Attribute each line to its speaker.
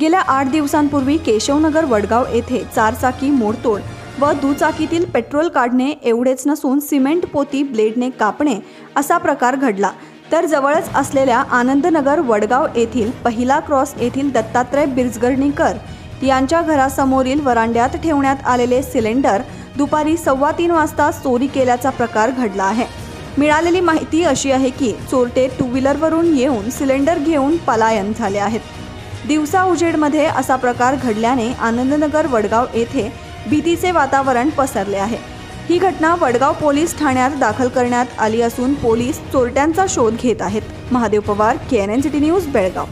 Speaker 1: गेल्या आठ दिवसांपूर्वी केशवनगर वडगाव येथे चारचाकी मोडतोड व दुचाकीतील पेट्रोल काढणे एवढेच नसून सिमेंट पोती ब्लेडने कापणे असा प्रकार घडला. तर जवळच असलेल्या आनंदनगर वडगाव येथील पहिला क्रॉस येथील दत्तात्रय बिर्जगर्णीकर यांच्या घरासमोरील वरांड्यात ठेवण्यात आलेले सिलेंडर दुपारी सव्वा तीन वाजता चोरी केल्याचा प्रकार घडला आहे. मिळालेली माहिती अशी आहे की चोरटे टू व्हीलरवरून येऊन सिलेंडर घेऊन पलायन झाले आहेत. दिवसा उजेडमध्ये असा प्रकार घडल्याने आनंदनगर वडगाव येथे भीतीचे वातावरण पसरले आहे. ही घटना वडगाव पोलीस ठाण्यात दाखल करण्यात आली असून पोलीस चोरट्यांचा शोध घेत आहेत. Mahadev Pawar K N N city news Belgaum.